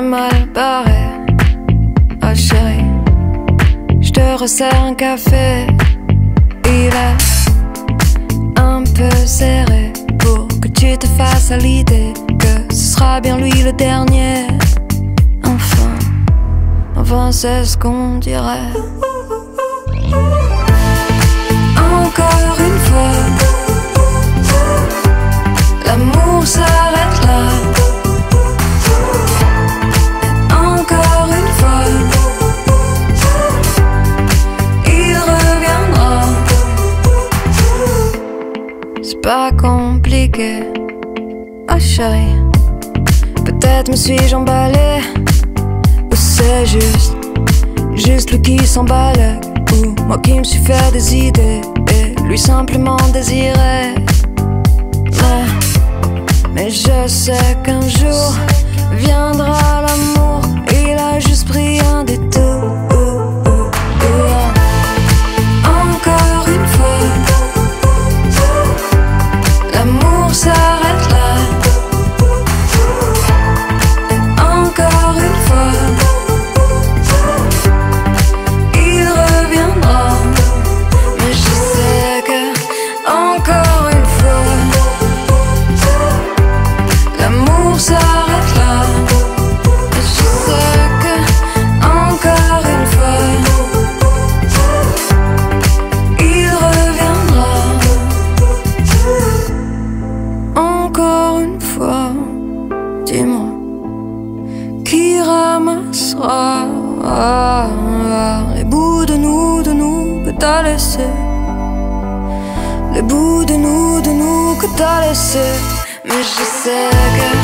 mal barré. Ah chérie, je te resserre un café. Il est un peu serré pour que tu te fasses à l'idée que ce sera bien lui le dernier. Enfin, enfin, c'est ce qu'on dirait. Encore une fois, l'amour ça. Pas compliqué, oh chérie. Peut-être me suis-je emballé, ou c'est juste, juste lui qui s'emballe, ou moi qui me suis fait des idées, et lui simplement désiré. Mais, mais je sais qu'un jour viendra l'amour, il a juste pris un Encore une fois, dis-moi qui ramassera les bouts de nous, de nous que t'as laissé. Les bouts de nous, de nous que t'as laissé. Mais je sais que